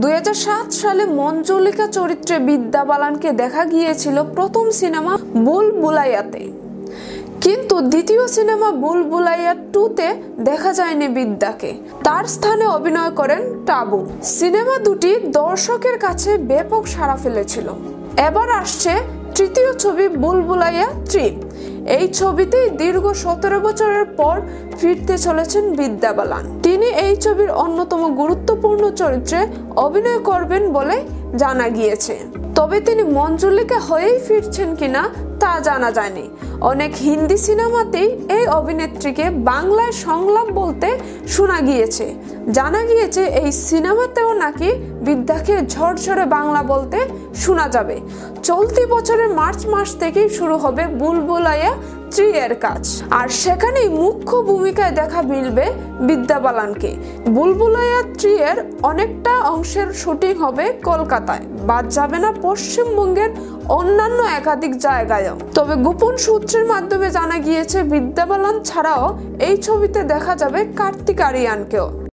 দুই হাজার সাত সালে মঞ্জুলিকা চরিত্রে বিদ্যা বালানকে দেখা গিয়েছিল প্রথম সিনেমা বুল বুলাইয়াতে কিন্তু দ্বিতীয় সিনেমা বুলবুলাইয়া টুতে দেখা যায়নি বিদ্যাকে। তার স্থানে অভিনয় করেন টাবু। সিনেমা দুটি দর্শকের কাছে ব্যাপক সাড়া ফেলেছিল। এবার আসছে তৃতীয় ছবি বুলবুলাইয়া থ্রি। এই ছবিতেই দীর্ঘ সতেরো বছরের পর ফিরতে চলেছেন বিদ্যা বালান। এই ছবির অন্যতম গুরুত্বপূর্ণ চরিত্রে অভিনয় করবেন বলে জানা গিয়েছে। তবে তিনি মঞ্জুলিকা হয়েই ফিরছেন কিনা তা জানা যায়নি। অনেক হিন্দি সিনেমাতেই এই অভিনেত্রীকে বাংলায় সংলাপ বলতে শোনা গিয়েছে। জানা গিয়েছে এই সিনেমাতেও নাকি বিদ্যাকে ঝরঝরে বাংলা বলতে শোনা যাবে। চলতি বছরের মার্চ মাস থেকেই শুরু হবে বুলবুলাইয়া থ্রি এর কাজ। আর সেখানেই মুখ্য ভূমিকায় দেখা মিলবে বিদ্যা বালানকে বুলবুলয়া থ্রি এর অনেকটা অংশের শুটিং হবে কলকাতায়। বাদ যাবে না পশ্চিমবঙ্গের অন্যান্য একাধিক জায়গায়ও। তবে গোপন সূত্রের মাধ্যমে জানা গিয়েছে বিদ্যা বালান ছাড়াও এই ছবিতে দেখা যাবে কার্তিক আরিয়ানকেও।